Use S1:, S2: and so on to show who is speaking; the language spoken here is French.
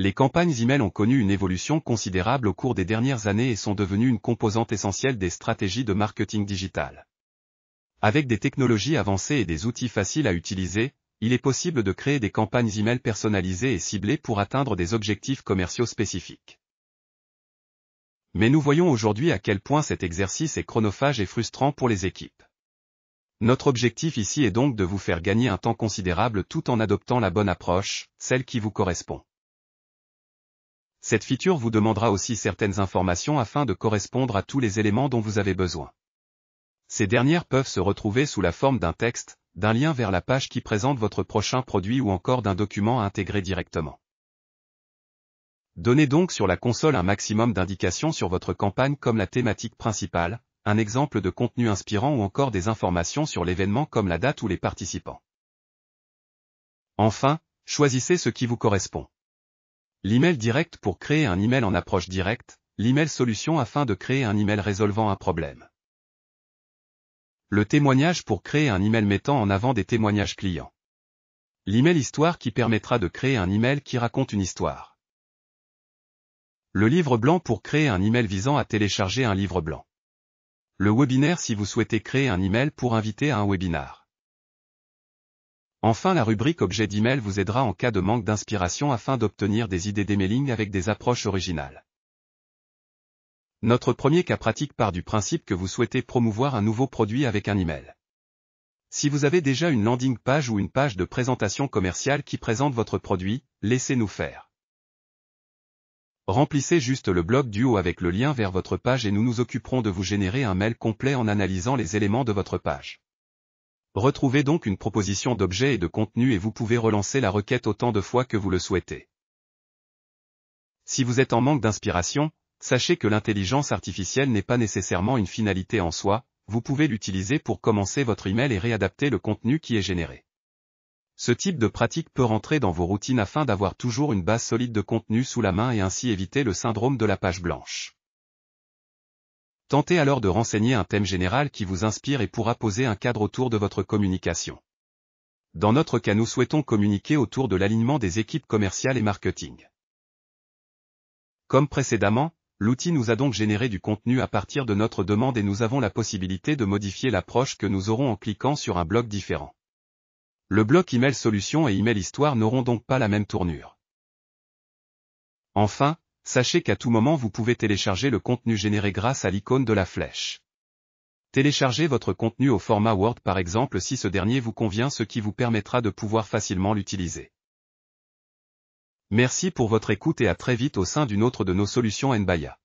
S1: Les campagnes email ont connu une évolution considérable au cours des dernières années et sont devenues une composante essentielle des stratégies de marketing digital. Avec des technologies avancées et des outils faciles à utiliser, il est possible de créer des campagnes email personnalisées et ciblées pour atteindre des objectifs commerciaux spécifiques. Mais nous voyons aujourd'hui à quel point cet exercice est chronophage et frustrant pour les équipes. Notre objectif ici est donc de vous faire gagner un temps considérable tout en adoptant la bonne approche, celle qui vous correspond. Cette feature vous demandera aussi certaines informations afin de correspondre à tous les éléments dont vous avez besoin. Ces dernières peuvent se retrouver sous la forme d'un texte, d'un lien vers la page qui présente votre prochain produit ou encore d'un document à intégrer directement. Donnez donc sur la console un maximum d'indications sur votre campagne comme la thématique principale, un exemple de contenu inspirant ou encore des informations sur l'événement comme la date ou les participants. Enfin, choisissez ce qui vous correspond. L'email direct pour créer un email en approche directe, l'email solution afin de créer un email résolvant un problème. Le témoignage pour créer un email mettant en avant des témoignages clients. L'email histoire qui permettra de créer un email qui raconte une histoire. Le livre blanc pour créer un email visant à télécharger un livre blanc. Le webinaire si vous souhaitez créer un email pour inviter à un webinar. Enfin la rubrique objet d'email vous aidera en cas de manque d'inspiration afin d'obtenir des idées d'emailing avec des approches originales. Notre premier cas pratique part du principe que vous souhaitez promouvoir un nouveau produit avec un email. Si vous avez déjà une landing page ou une page de présentation commerciale qui présente votre produit, laissez-nous faire. Remplissez juste le bloc du haut avec le lien vers votre page et nous nous occuperons de vous générer un mail complet en analysant les éléments de votre page. Retrouvez donc une proposition d'objet et de contenu et vous pouvez relancer la requête autant de fois que vous le souhaitez. Si vous êtes en manque d'inspiration, sachez que l'intelligence artificielle n'est pas nécessairement une finalité en soi, vous pouvez l'utiliser pour commencer votre email et réadapter le contenu qui est généré. Ce type de pratique peut rentrer dans vos routines afin d'avoir toujours une base solide de contenu sous la main et ainsi éviter le syndrome de la page blanche. Tentez alors de renseigner un thème général qui vous inspire et pourra poser un cadre autour de votre communication. Dans notre cas nous souhaitons communiquer autour de l'alignement des équipes commerciales et marketing. Comme précédemment, l'outil nous a donc généré du contenu à partir de notre demande et nous avons la possibilité de modifier l'approche que nous aurons en cliquant sur un bloc différent. Le bloc email solution et email histoire n'auront donc pas la même tournure. Enfin, sachez qu'à tout moment vous pouvez télécharger le contenu généré grâce à l'icône de la flèche. Téléchargez votre contenu au format Word par exemple si ce dernier vous convient ce qui vous permettra de pouvoir facilement l'utiliser. Merci pour votre écoute et à très vite au sein d'une autre de nos solutions Nbaya.